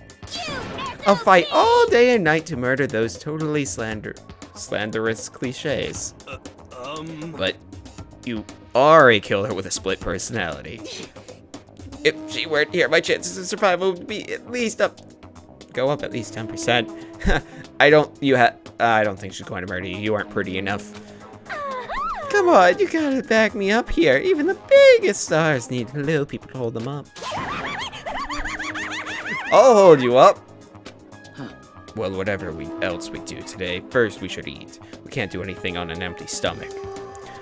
I'll fight all day and night to murder those totally slander slanderous cliches. um, But you are a killer with a split personality. If she weren't here, my chances of survival would be at least up, go up at least 10%. *laughs* I don't, you ha, I don't think she's going to murder you. You aren't pretty enough. Come on, you gotta back me up here. Even the biggest stars need little people to hold them up. I'll hold you up. Well, whatever we else we do today, first we should eat. We can't do anything on an empty stomach.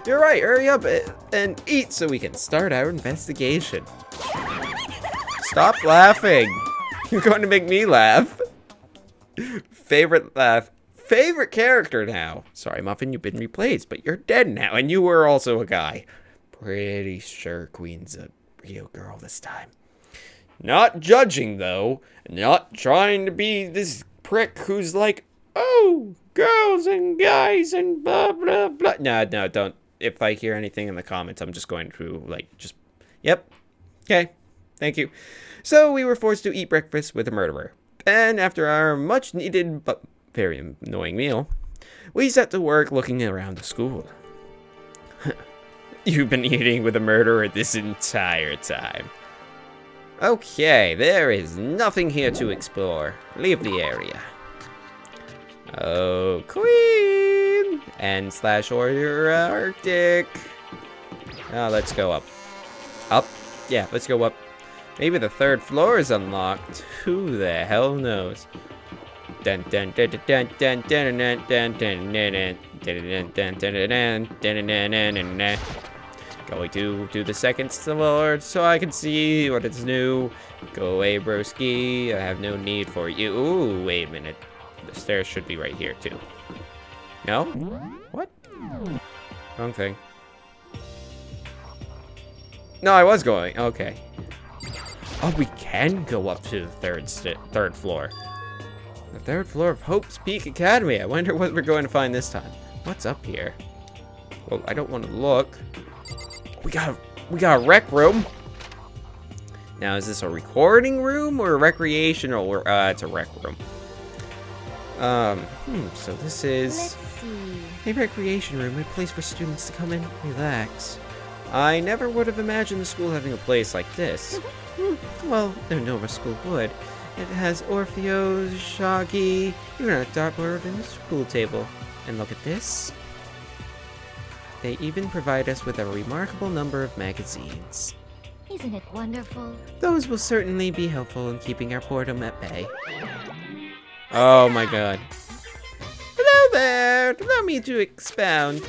You're right, hurry up and eat so we can start our investigation. Stop laughing. *laughs* You're going to make me laugh. Favorite laugh. Favorite character now. Sorry, Muffin, you've been replaced, but you're dead now, and you were also a guy. Pretty sure Queen's a real girl this time. Not judging, though. Not trying to be this prick who's like, oh, girls and guys and blah, blah, blah. No, no, don't. If I hear anything in the comments, I'm just going to, like, just, yep. Okay. Thank you. So we were forced to eat breakfast with a murderer. And after our much needed but very annoying meal, we set to work looking around the school. *laughs* You've been eating with a murderer this entire time. Okay, there is nothing here to explore. Leave the area. Oh, Queen! And slash order Arctic. Now let's go up. Up? Yeah, let's go up. Maybe the third floor is unlocked. Who the hell knows? Dun dun dun dun dun dun dun dun dun dun dun dun dun Going to do the second floor so I can see what is new. Go away, broski. I have no need for you. Ooh, wait a minute. The stairs should be right here, too. No? What? Wrong thing. No, I was going. Okay. Oh, we can go up to the third third floor. The third floor of Hope's Peak Academy. I wonder what we're going to find this time. What's up here? Well, I don't want to look. We got a, we got a rec room. Now, is this a recording room or a recreational? Or uh, it's a rec room. Um, hmm, so this is Let's see. A recreation room, a place for students to come in and relax. I never would have imagined the school having a place like this. *laughs* Well, no normal school would. It has Orpheos, shogi, even a dartboard and a school table. And look at this. They even provide us with a remarkable number of magazines. Isn't it wonderful? Those will certainly be helpful in keeping our boredom at bay. *laughs* Oh my god. There! Allow me to expound.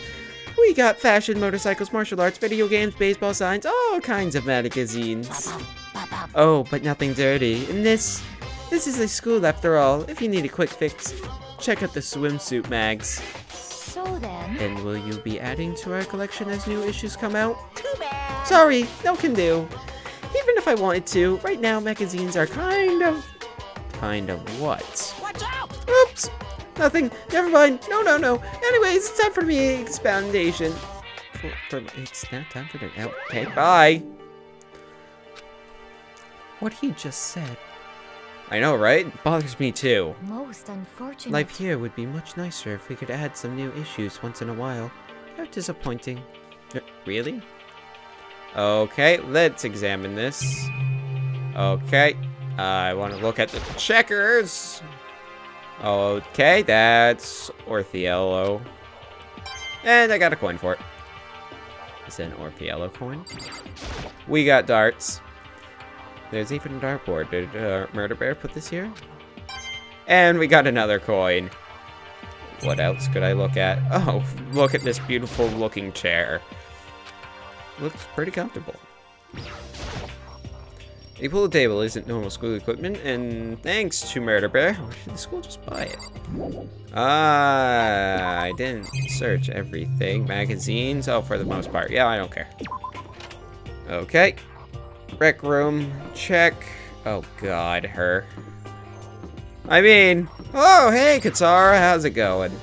We got fashion, motorcycles, martial arts, video games, baseball signs, all kinds of magazines. Oh, but nothing dirty. And this, this is a school after all. If you need a quick fix, check out the swimsuit mags. So then, And will you be adding to our collection as new issues come out? Too bad! Sorry, no can do. Even if I wanted to, right now magazines are kind of... Kind of what? Watch out! Oops! Nothing. Never mind. No, no, no. Anyways, it's time for me expoundation. For, for, it's now time for the. Okay, bye. What he just said. I know, right? Bothers me too. Most unfortunate. Life here would be much nicer if we could add some new issues once in a while. How disappointing. Uh, Really? Okay, let's examine this. Okay, I want to look at the checkers. Okay, that's Othello. And I got a coin for it. Is it an Othello coin? We got darts. There's even a dartboard. Did uh, Murder Bear put this here? And we got another coin. What else could I look at? Oh, look at this beautiful looking chair. Looks pretty comfortable. A pool table isn't normal school equipment, and thanks to Murder Bear, or should the school just buy it? Ah, I didn't search everything. Magazines? Oh, for the most part. Yeah, I don't care. Okay. Rec room, check. Oh god, her. I mean, oh hey Katara, how's it going?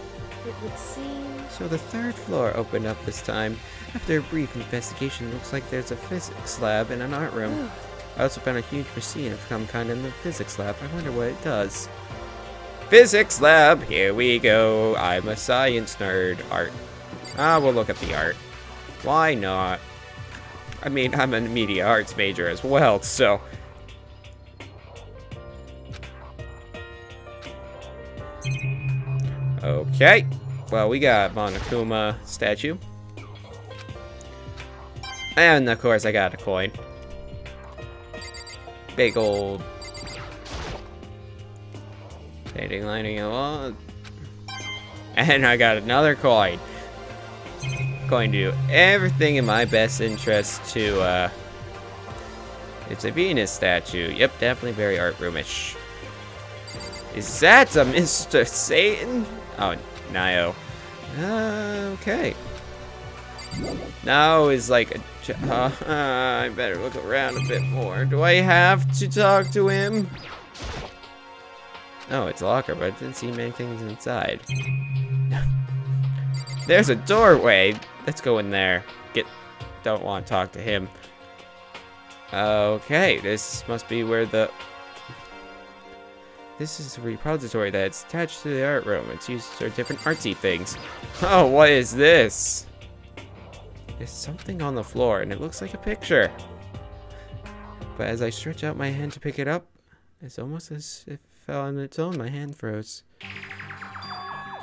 It seem. So the third floor opened up this time. After a brief investigation, it looks like there's a physics lab and an art room. I also found a huge machine of some kind in the physics lab. I wonder what it does. Physics lab, here we go. I'm a science nerd. Art. Ah, we'll look at the art. Why not? I mean, I'm a media arts major as well, so. Okay. Well, we got Monokuma statue. And of course, I got a coin. Big old painting lining a wall. And I got another coin. Going to do everything in my best interest to, uh... It's a Venus statue. Yep, definitely very art roomish. Is that a Mr. Satan? Oh, Nio. Uh, okay. Now is like a. Uh, *laughs* I better look around a bit more. Do I have to talk to him? Oh, it's a locker, but I didn't see many things inside. *laughs* There's a doorway. Let's go in there. Get. Don't want to talk to him. Okay, this must be where the. This is a repository that's attached to the art room. It's used for different artsy things. Oh, what is this? There's something on the floor, and it looks like a picture. But as I stretch out my hand to pick it up, it's almost as if it fell on its own. My hand froze.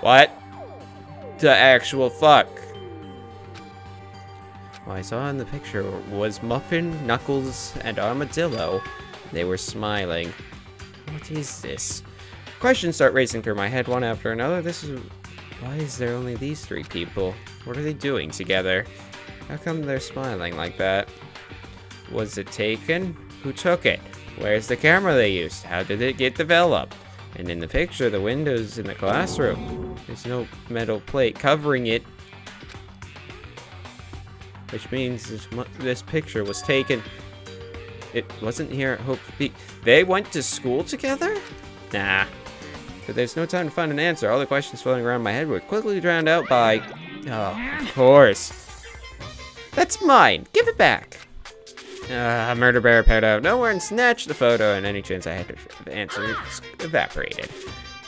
What? The actual fuck? What I saw in the picture was Muffin, Knuckles, and Armadillo. They were smiling. What is this? Questions start racing through my head one after another. This is... Why is there only these three people? What are they doing together? How come they're smiling like that? Was it taken? Who took it? Where's the camera they used? How did it get developed? And in the picture, the windows in the classroom. There's no metal plate covering it. Which means this, this picture was taken... It wasn't here at Hope Peak. They went to school together? Nah. But there's no time to find an answer. All the questions floating around my head were quickly drowned out by... Oh, of course. That's mine. Give it back. Uh, Murder Bear out nowhere and snatched the photo, and any chance I had to answer evaporated.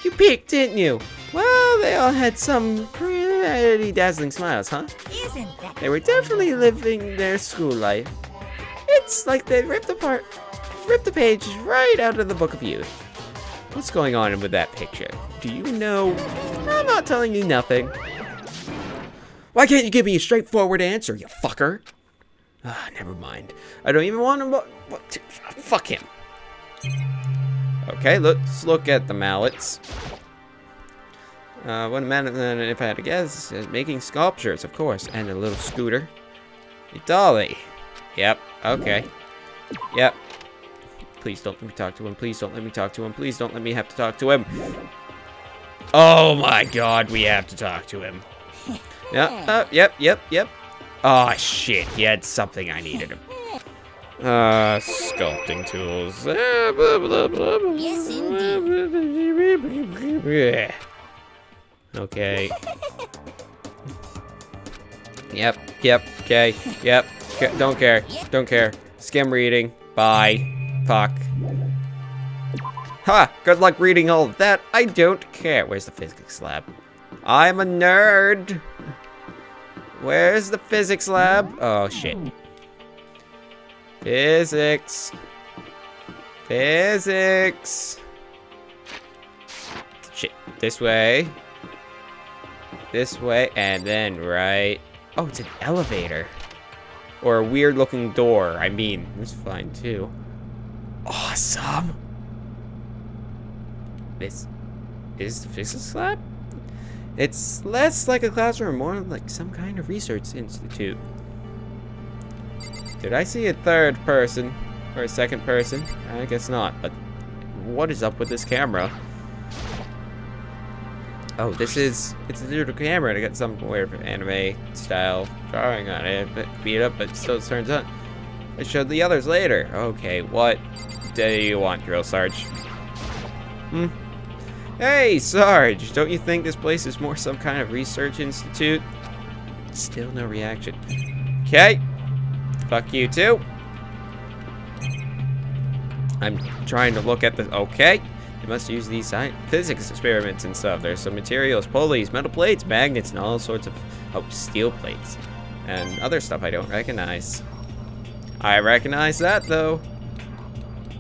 You peeked, didn't you? Well, they all had some pretty dazzling smiles, huh? Isn't that They were definitely living their school life. It's like they ripped apart, ripped the pages right out of the Book of Youth. What's going on with that picture? Do you know? I'm not telling you nothing. Why can't you give me a straightforward answer, you fucker? Ah, never mind. I don't even want to. What, fuck him. Okay, let's look at the mallets. Uh, a man, uh, if I had to guess, uh, making sculptures, of course, and a little scooter. A dolly. Yep, okay. Yep. Please don't let me talk to him. Please don't let me talk to him. Please don't let me have to talk to him. Oh my god, we have to talk to him. Yep, uh, yep, yep, yep. Oh shit, he had something I needed. Uh, sculpting tools. Yes, indeed. Okay. Yep, yep, okay, yep. Don't care, don't care. Skim reading. Bye. Fuck. Ha! Good luck reading all of that. I don't care. Where's the physics lab? I'm a nerd. Where's the physics lab? Oh, shit. Physics. Physics. Shit. This way. This way, and then right. Oh, it's an elevator. Or a weird looking door. I mean, it's fine too. Awesome. This is the physics lab? It's less like a classroom, more like some kind of research institute. Did I see a third person? Or a second person? I guess not, but what is up with this camera? Oh, this is, it's a digital camera to got some weird anime style drawing on it, but beat up, but still turns on. I showed the others later. Okay, what do you want, Drill Sarge? Hmm? Hey, Sarge, don't you think this place is more some kind of research institute? Still no reaction. Okay. Fuck you too. I'm trying to look at the, okay. You must use these physics experiments and stuff. There's some materials, pulleys, metal plates, magnets, and all sorts of, oh, steel plates. And other stuff I don't recognize. I recognize that, though.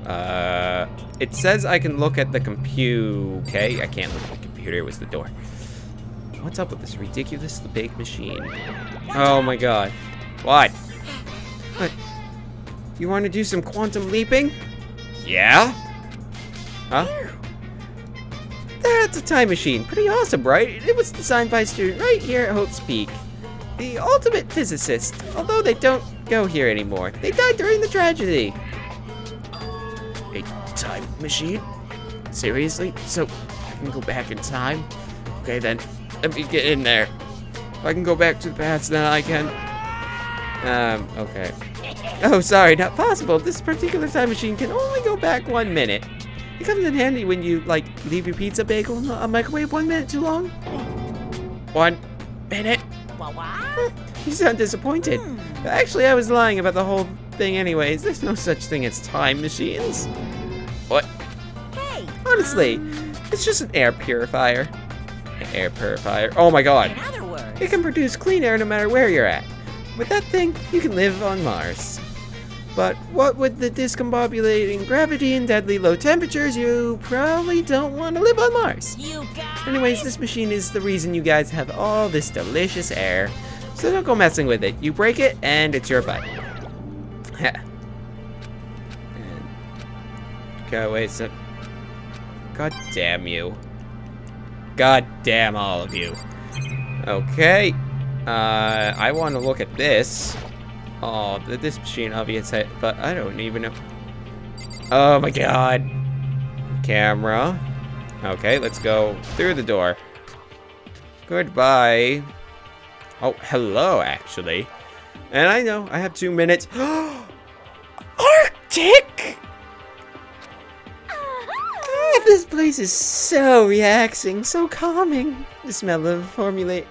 Uh, it says I can look at the compute. Okay, I can't look at the computer. It was the door. What's up with this ridiculous big machine? Oh my god. What? What? You want to do some quantum leaping? Yeah? Huh? That's a time machine. Pretty awesome, right? It was designed by a student right here at Hope's Peak. The ultimate physicist. Although they don't go here anymore. They died during the tragedy. Machine? Seriously? So I can go back in time? Okay then, let me get in there. If I can go back to the past, then I can. Um, okay. Oh, sorry, not possible. This particular time machine can only go back one minute. It comes in handy when you, like, leave your pizza bagel in a microwave one minute too long. One minute. *laughs* You sound disappointed. Actually, I was lying about the whole thing anyways. There's no such thing as time machines. Honestly, it's just an air purifier. An air purifier. Oh my god. in other words, It can produce clean air no matter where you're at. With that thing, you can live on Mars. But what with the discombobulating gravity and deadly low temperatures, you probably don't want to live on Mars. you guys. Anyways, this machine is the reason you guys have all this delicious air. So don't go messing with it. You break it, and it's your butt. Heh. *laughs* And- Okay, wait, so... God damn you. God damn all of you. Okay. Uh, I want to look at this. Oh, th- this machine obviously, but I don't even know. Oh my god. Camera. Okay, let's go through the door. Goodbye. Oh, hello, actually. And I know, I have two minutes. *gasps* Arctic! This place is so relaxing, so calming. The smell of formulate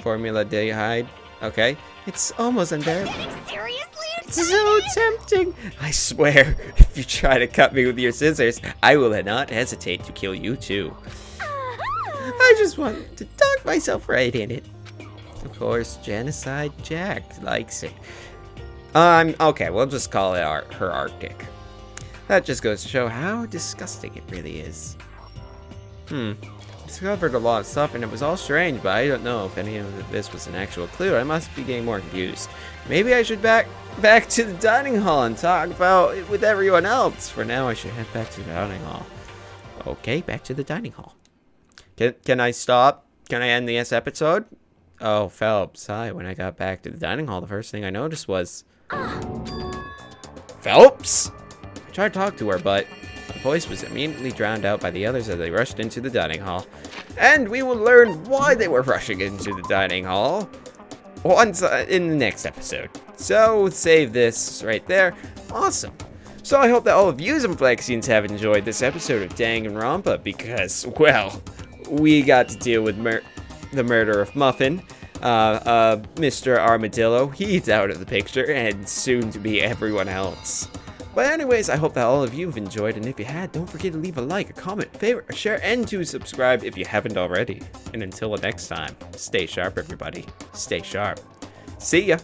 formaldehyde. Okay, it's almost unbearable. Seriously? It's so tempting. I swear, *laughs* if you try to cut me with your scissors, I will not hesitate to kill you too. I just want to dunk myself right in it. Of course, Genocide Jack likes it. Um, okay, we'll just call it our, her Arctic. That just goes to show how disgusting it really is. Hmm. Discovered a lot of stuff and it was all strange, but I don't know if any of this was an actual clue. I must be getting more confused. Maybe I should back back to the dining hall and talk about it with everyone else. For now, I should head back to the dining hall. Okay, back to the dining hall. Can, can I stop? Can I end this episode? Oh, Phelps, hi. When I got back to the dining hall, the first thing I noticed was... Phelps? Tried to talk to her, but my voice was immediately drowned out by the others as they rushed into the dining hall. And we will learn why they were rushing into the dining hall once uh, in the next episode. So save this right there. Awesome. So I hope that all of you Flexians have enjoyed this episode of Danganronpa because, well, we got to deal with mur the murder of Muffin. Uh, uh, Mr. Armadillo, he's out of the picture, and soon to be everyone else. But anyways, I hope that all of you have enjoyed, and if you had, don't forget to leave a like, a comment, favorite, a share, and to subscribe if you haven't already. And until the next time, stay sharp, everybody. Stay sharp. See ya!